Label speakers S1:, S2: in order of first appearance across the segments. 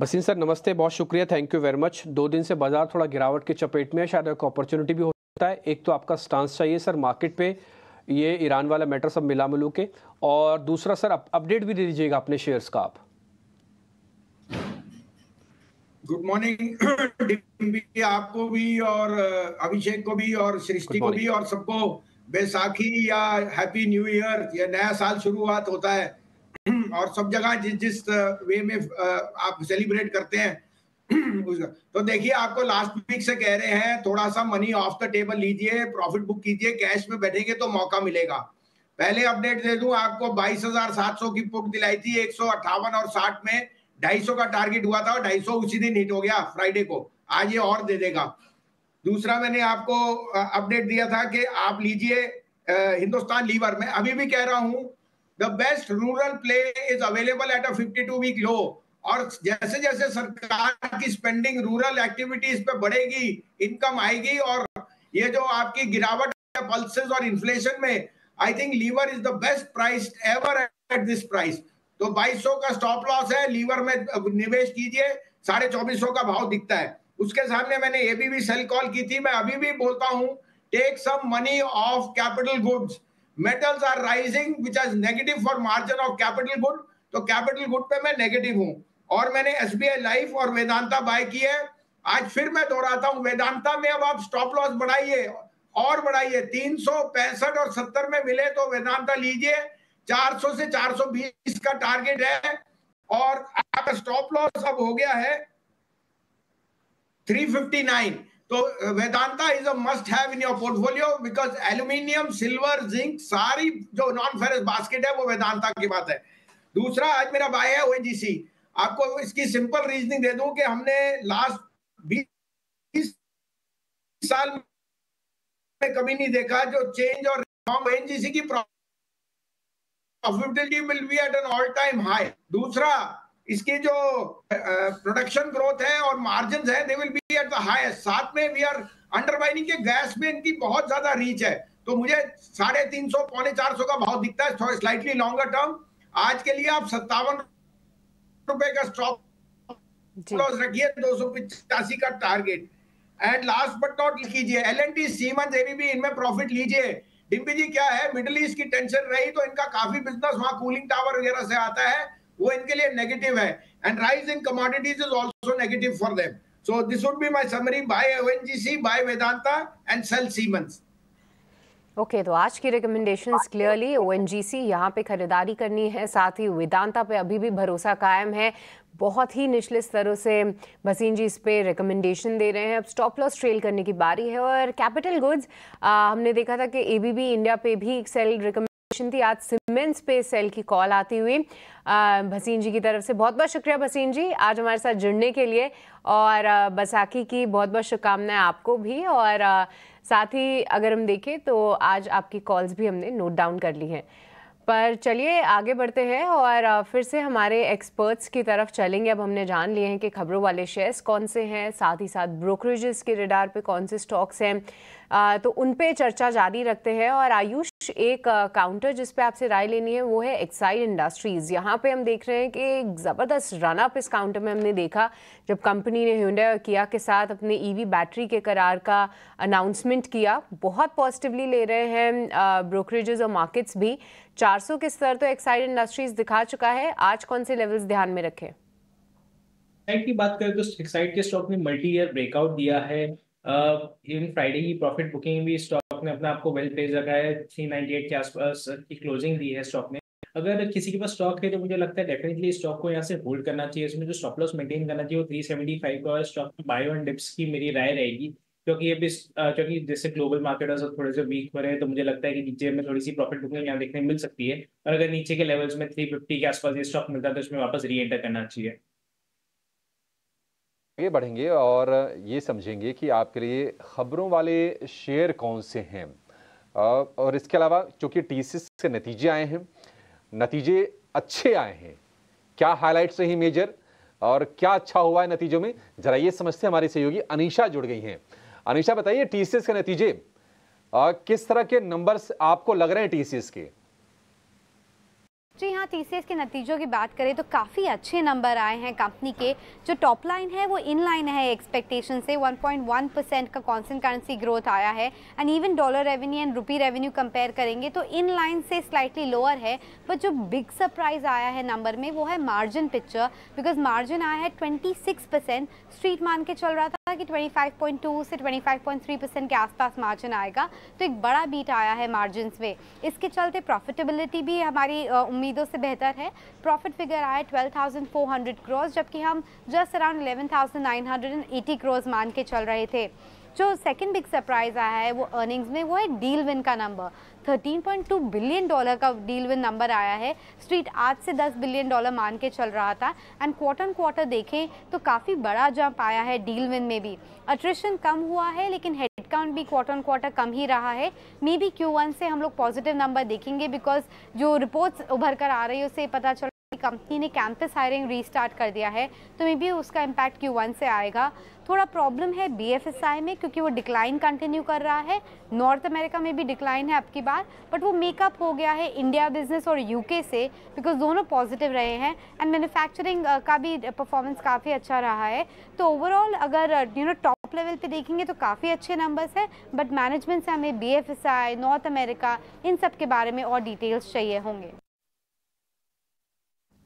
S1: बसीन सर नमस्ते बहुत शुक्रिया थैंक यू वेरी मच दो दिन से बाज़ार थोड़ा गिरावट के चपेट में है शायद एक अपॉर्चुनिटी भी होता है। एक तो आपका स्टांस चाहिए सर मार्केट पे ये ईरान वाला मैटर सब मिला मिलू के। और दूसरा सर अपडेट भी दे दीजिएगा अपने शेयर्स का आप।
S2: गुड मॉर्निंग आपको भी और अभिषेक को भी और सृष्टि को भी और सबको बैसाखी या हैप्पी न्यू ईयर या नया साल शुरुआत होता है। और सब जगह जिस जिस वे में आप सेलिब्रेट करते हैं तो देखिए आपको लास्ट वीक से कह रहे हैं थोड़ा सा मनी ऑफ़ द टेबल लीजिए प्रॉफिट बुक कीजिए कैश में बैठेंगे तो मौका मिलेगा। पहले अपडेट दे दूँ, आपको बाईस हज़ार सात सौ की बुक दिलाई थी, एक सौ अट्ठावन और साठ में ढाई सौ का टारगेट हुआ था और सौ उसी दिन हिट हो गया फ्राइडे को। आज ये और दे देगा। दूसरा मैंने आपको अपडेट दिया था कि आप लीजिए हिंदुस्तान लीवर में। अभी भी कह रहा हूँ the best rural play is available at a 52 week low और जैसे जैसे सरकार की स्पेंडिंग रूरल एक्टिविटीज़ पे बढ़ेगी इनकम आएगी और ये जो आपकी गिरावट पल्सेस और इन्फ्लेशन में I think Lever is the best price ever at this price तो 2200 का स्टॉप लॉस है लीवर में निवेश कीजिए, साढ़े चौबीस का भाव दिखता है। उसके सामने मैंने भी सेल कॉल की थी, मैं अभी भी बोलता हूँ take some money off capital goods metals are rising which is negative for margin of capital good तो कैपिटल गुड पे मैं नेगेटिव हूँ। और मैंने एस बी आई लाइफ और वेदांता बाय की है। आज फिर मैं दोहराता हूँ। वेदांता में अब आप स्टॉप लॉस बढ़ाइए, और बढ़ाइए। तीन सौ पैंसठ और सत्तर में मिले तो वेदांता लीजिए। 400 से 420 का टारगेट है। और आपका स्टॉप लॉस अब हो गया है 359 तो Vedanta is a must have in your portfolio because aluminium silver zinc सारी जो नॉन फेरस बास्केट है, वो वेदांता की बात है। दूसरा आज मेरा बाय है ओएनजीसी आपको इसकी सिंपल रीजनिंग दे दूँ कि हमने लास्ट बीस साल में कभी नहीं देखा जो चेंज और ओएनजीसी की profitability will be at an all time high दूसरा, इसकी जो प्रोडक्शन ग्रोथ है और मार्जिन है दे विल बी हाईएस्ट साथ में वी आर के गैस में इनकी बहुत ज़्यादा रीच है। तो मुझे साढ़े तीन सौ पौने चार सौ का भाव दिखता है स्लाइटली लॉन्गर टर्म आज के लिए आप सत्तावन रुपए का स्टॉप रखिए दो सौ पिचासी का target and last but not कीजिए L N T Siemens ABB इनमें प्रॉफिट लीजिए। डिम्पी जी क्या है? मिडिल ईस्ट की टेंशन रही तो इनका काफ़ी बिज़नेस वहाँ कूलिंग टावर वगैरह से आता है। वो इनके लिए नेगेटिव है। And rise in commodities is also negative for them so this would be my summary buy ONGC buy Vedanta and sell Siemens
S3: okay okay, तो आज की recommendations clearly O N G C यहाँ पे खरीदारी करनी है साथ ही वेदांता पे अभी भी भरोसा कायम है। बहुत ही निचले स्तरों से भसीन जी इस पर रिकमेंडेशन दे रहे हैं। अब स्टॉप लॉस ट्रेल करने की बारी है और कैपिटल गुड्स हमने देखा था कि एबीबी इंडिया पे भी एक सेल रिकमेंडेशन थी आज सीमेंट्स पे सेल की कॉल आती हुई। भसीन जी की तरफ़ से बहुत बहुत शुक्रिया भसीन जी, आज हमारे साथ जुड़ने के लिए। और बैसाखी की बहुत बहुत शुभकामनाएँ आपको भी। और साथ ही अगर हम देखें तो आज आपकी कॉल्स भी हमने नोट डाउन कर ली हैं। पर चलिए, आगे बढ़ते हैं। और फिर से हमारे एक्सपर्ट्स की तरफ़ चलेंगे। अब हमने जान लिए हैं कि खबरों वाले शेयर्स कौन से हैं, साथ ही साथ ब्रोकरेजेस के रिडार पे कौन से स्टॉक्स हैं। तो उन पे चर्चा जारी रखते हैं। और आयुष एक काउंटर जिस पे आपसे राय लेनी है, वो है एक्साइड इंडस्ट्रीज़ यहाँ पे हम देख रहे हैं कि एक ज़बरदस्त रनअप इस काउंटर में हमने देखा, जब कंपनी ने ह्यूंडा और किया के साथ अपने ईवी बैटरी के करार का अनाउंसमेंट किया। बहुत पॉजिटिवली ले रहे हैं ब्रोकरेजेस और मार्केट्स भी। 400 के स्तर तो एक्साइड इंडस्ट्रीज़ दिखा चुका है। आज कौन से लेवल्स ध्यान में रखें?
S4: की बात करें तो एक्साइड के स्टॉक ने मल्टी ईयर ब्रेकआउट दिया है। इवन फ्राइडे की प्रॉफिट बुकिंग भी स्टॉक ने अपना आपको वेल प्लेस रखा है थ्री नाइनटी एट के आसपास की क्लोजिंग दी है स्टॉक ने अगर किसी के पास स्टॉक है तो मुझे लगता है डेफिनेटली स्टॉक को यहाँ से होल्ड करना चाहिए। इसमें जो स्टॉप लॉस मेंटेन करना चाहिए वो थ्री सेवेंटी फाइव का स्टॉक बायो एंड डिप्स की मेरी राय रहेगी। क्योंकि ये भी क्योंकि जैसे ग्लोबल मार्केट थोड़े से वीक हो रहे हैं तो मुझे लगता है कि नीचे में थोड़ी सी प्रॉफिट बुकिंग यहाँ देखने मिल सकती है। और अगर नीचे के लेवल्स में थ्री फिफ्टी के आसपास ये स्टॉक मिलता है तो इसमें वापस री एंटर करना चाहिए।
S5: आगे बढ़ेंगे और ये समझेंगे कि आपके लिए खबरों वाले शेयर कौन से हैं। और इसके अलावा चूँकि टीसीएस के नतीजे आए हैं, नतीजे अच्छे आए हैं, क्या हाईलाइट्स रही मेजर और क्या अच्छा हुआ है नतीजों में? जरा ये समझते हमारे सहयोगी अनीशा जुड़ गई हैं। अनीशा बताइए टीसीएस के नतीजे किस तरह के नंबर्स आपको लग रहे हैं टीसीएस के?
S6: जी हाँ टीसीएस के नतीजों की बात करें तो काफ़ी अच्छे नंबर आए हैं कंपनी के। जो टॉप लाइन है, वो इन लाइन है एक्सपेक्टेशन से। 1.1 परसेंट का कॉन्सेंट करेंसी ग्रोथ आया है। And even dollar revenue and rupee revenue compare करेंगे तो इन लाइन से स्लाइटली लोअर है। बट जो बिग सरप्राइज़ आया है नंबर में, वो है मार्जिन पिक्चर बिकॉज़ मार्जिन आया है ट्वेंटी स्ट्रीट मान के चल रहा था। कि 25.2 से 25.3 परसेंट के आसपास मार्जिन आएगा। तो एक बड़ा बीट आया है मार्जिन में। इसके चलते प्रॉफिटेबिलिटी भी हमारी उम्मीदों से बेहतर है। प्रॉफिट फिगर आया 12,400 क्रोज जबकि हम जस्ट अराउंड 11,980 क्रोज मान के चल रहे थे। जो सेकंड बिग सरप्राइज़ आया है वो अर्निंग्स में, वो है डील विन का नंबर 13.2 बिलियन डॉलर का डील विन नंबर आया है. स्ट्रीट आज से 10 बिलियन डॉलर मान के चल रहा था. एंड क्वार्टर क्वार्टर देखें तो काफ़ी बड़ा जंप आया है डील विन में भी. अट्रिशन कम हुआ है, लेकिन हेड काउंट भी क्वार्टर क्वार्टर कम ही रहा है. मे बी क्यू से हम लोग पॉजिटिव नंबर देखेंगे बिकॉज़ जो रिपोर्ट्स उभर कर आ रही है, उससे पता चल कंपनी ने कैंपस हायरिंग रीस्टार्ट कर दिया है तो मे बी उसका इम्पैक्ट क्यू वन से आएगा। थोड़ा प्रॉब्लम है बीएफएसआई में, क्योंकि वो डिक्लाइन कंटिन्यू कर रहा है। नॉर्थ अमेरिका में भी डिक्लाइन है आपकी बार बट वो मेकअप हो गया है इंडिया बिज़नेस और यूके से बिकॉज़ दोनों पॉजिटिव रहे हैं एंड मैन्युफैक्चरिंग का भी परफॉर्मेंस काफ़ी अच्छा रहा है। तो ओवरऑल अगर यू नो टॉप लेवल पे देखेंगे तो काफ़ी अच्छे नंबर्स हैं बट मैनेजमेंट से हमें बीएफएसआई नॉर्थ अमेरिका इन सब के बारे में और डिटेल्स चाहिए होंगे।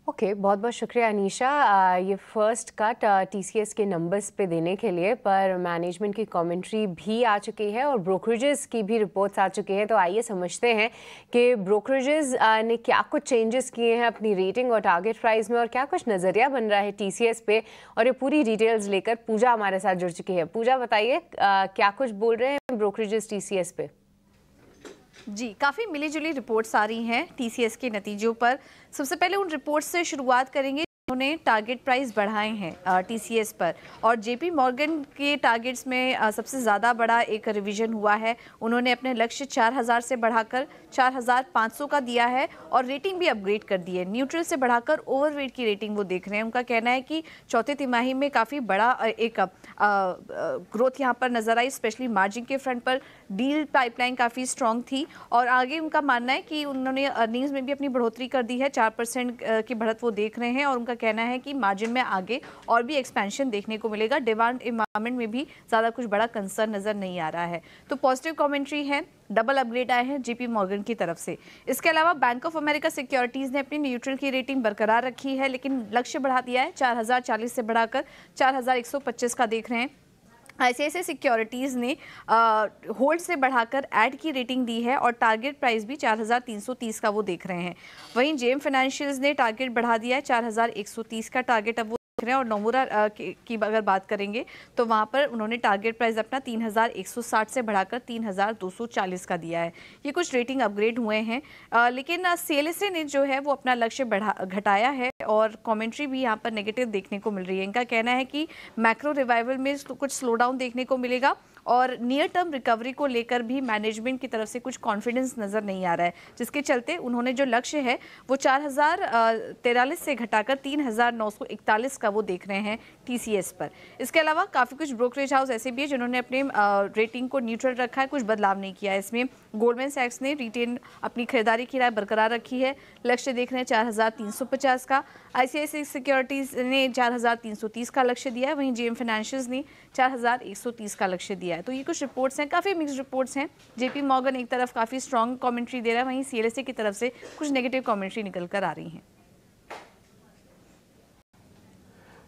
S3: ओके okay, बहुत बहुत शुक्रिया अनीशा। ये फ़र्स्ट कट टीसीएस के नंबर्स पे देने के लिए पर मैनेजमेंट की कमेंट्री भी आ चुकी है और ब्रोकरेजेस की भी रिपोर्ट्स आ चुकी हैं। तो आइए समझते हैं कि ब्रोकरेजेस ने क्या कुछ चेंजेस किए हैं अपनी रेटिंग और टारगेट प्राइस में और क्या कुछ नज़रिया बन रहा है टीसीएस पे? और ये पूरी डिटेल्स लेकर पूजा हमारे साथ जुड़ चुकी है। पूजा बताइए क्या कुछ बोल रहे हैं ब्रोकरेजेस टी पे?
S7: जी, काफ़ी मिली जुली रिपोर्ट्स आ रही हैं टीसीएस के नतीजों पर। सबसे पहले उन रिपोर्ट्स से शुरुआत करेंगे उन्होंने टारगेट प्राइस बढ़ाए हैं टीसीएस पर। और जेपी मॉर्गन के टारगेट्स में सबसे ज़्यादा बड़ा एक रिवीजन हुआ है। उन्होंने अपने लक्ष्य 4000 से बढ़ाकर 4500 का दिया है और रेटिंग भी अपग्रेड कर दी है। न्यूट्रल से बढ़ाकर ओवरवेट की रेटिंग वो देख रहे हैं। उनका कहना है कि चौथे तिमाही में काफ़ी बड़ा एक ग्रोथ यहाँ पर नज़र आई स्पेशली मार्जिन के फ्रंट पर। डील पाइपलाइन काफ़ी स्ट्रॉन्ग थी और आगे उनका मानना है कि उन्होंने अर्निंग्स में भी अपनी बढ़ोतरी कर दी है। चार परसेंट की बढ़त वो देख रहे हैं और उनका कहना है कि मार्जिन में आगे और भी एक्सपेंशन देखने को मिलेगा। डिमांड इन्वायरमेंट में भी ज़्यादा कुछ बड़ा कंसर्न नज़र नहीं आ रहा है। तो पॉजिटिव कॉमेंट्री है। डबल अपग्रेड आए हैं जीपी मॉर्गन की तरफ़ से। इसके अलावा बैंक ऑफ़ अमेरिका सिक्योरिटीज़ ने अपनी न्यूट्रल की रेटिंग बरकरार रखी है, लेकिन लक्ष्य बढ़ा दिया है। चार हज़ार चालीस से बढ़ाकर चार हज़ार एक सौ पच्चीस का देख रहे हैं। आईसीआईसी सिक्योरिटीज़ ने होल्ड से बढ़ाकर ऐड की रेटिंग दी है और टारगेट प्राइस भी 4,330 का वो देख रहे हैं। वहीं जेम फाइनेंशियल्स ने टारगेट बढ़ा दिया है 4,130 का टारगेट अब वो रहे हैं और नोमुरा की अगर बात करेंगे तो वहाँ पर उन्होंने टारगेट प्राइस अपना 3160 से बढ़ाकर 3240 का दिया है। ये कुछ रेटिंग अपग्रेड हुए हैं। लेकिन सीएलएसए ने जो है वो अपना लक्ष्य बढ़ा, घटाया है और कमेंट्री भी यहाँ पर नेगेटिव देखने को मिल रही है। इनका कहना है कि मैक्रो रिवाइवल में कुछ स्लो डाउन देखने को मिलेगा। और नियर टर्म रिकवरी को लेकर भी मैनेजमेंट की तरफ़ से कुछ कॉन्फिडेंस नज़र नहीं आ रहा है, जिसके चलते उन्होंने जो लक्ष्य है, वो चार हज़ार से घटाकर तीन हज़ार नौ सौ इकतालीस का वो देख रहे हैं टीसीएस पर। इसके अलावा काफ़ी कुछ ब्रोकरेज हाउस ऐसे भी है जिन्होंने अपने रेटिंग को न्यूट्रल रखा है, कुछ बदलाव नहीं किया है इसमें। गोल्डमैन सैक्स ने रिटेन अपनी खरीदारी की राय बरकरार रखी है। लक्ष्य देख रहे हैं चार हज़ार तीन सौ पचास का। आईसीआईसी सिक्योरिटीज़ ने चार हज़ार तीन सौ तीस का लक्ष्य दिया है। वहीं जेएम फाइनेंशियल्स ने चार हज़ार एक सौ तीस का लक्ष्य दिया है। तो ये कुछ रिपोर्ट्स हैं, काफ़ी मिक्स रिपोर्ट्स हैं। जेपी मॉर्गन एक तरफ़ काफ़ी स्ट्रॉन्ग कमेंट्री दे रहा है, वहीं सीएलएसए की तरफ़ से कुछ नेगेटिव कमेंट्री निकल कर आ रही हैं।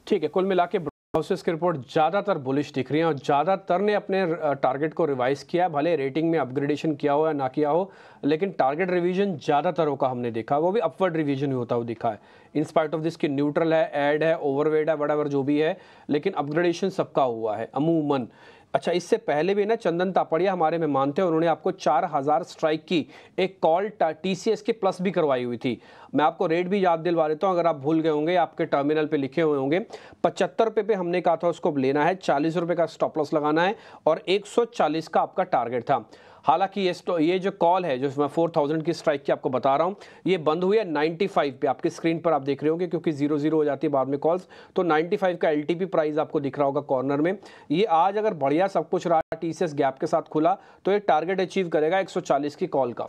S1: ठीक है, कुल मिला के हाउसेस की रिपोर्ट ज़्यादातर बुलिश दिख रही है और ज़्यादातर ने अपने टारगेट को रिवाइज किया भले रेटिंग में अपग्रेडेशन किया हो या ना किया हो, लेकिन टारगेट रिवीजन ज़्यादातरों का हमने देखा। वो भी अपवर्ड रिवीजन ही होता हुआ दिखा है। इन स्पाइट ऑफ़ दिस की न्यूट्रल है एड है ओवरवेट है बड़ा जो भी है, लेकिन अपग्रेडेशन सबका हुआ है, अमूमन। अच्छा इससे पहले भी ना चंदन तापड़िया हमारे मेहमान थे, उन्होंने आपको चार हज़ार स्ट्राइक की। एक कॉल टी सी एस की प्लस भी करवाई हुई थी। मैं आपको रेट भी याद दिलवा देता हूँ, अगर आप भूल गए होंगे, आपके टर्मिनल पे लिखे हुए होंगे। पचहत्तर रुपये पे हमने कहा था उसको लेना है, चालीस रुपये का स्टॉप लॉस लगाना है, और एक सौ चालीस का आपका टारगेट था। हालाँकि ये ये जो कॉल है, जो मैं फोर थाउज़ेंड की स्ट्राइक की आपको बता रहा हूँ, ये बंद हुई है नाइन्टी फाइव पे। आपकी स्क्रीन पर आप देख रहे होंगे, क्योंकि ज़ीरो ज़ीरो हो जाती है बाद में कॉल्स तो नाइन्टी फाइव का एल टी पी प्राइस आपको दिख रहा होगा कॉर्नर में। ये आज अगर बढ़िया सब कुछ रहा टी सी एस गैप के साथ खुला तो ये टारगेट अचीव करेगा एक सौ चालीस की कॉल का।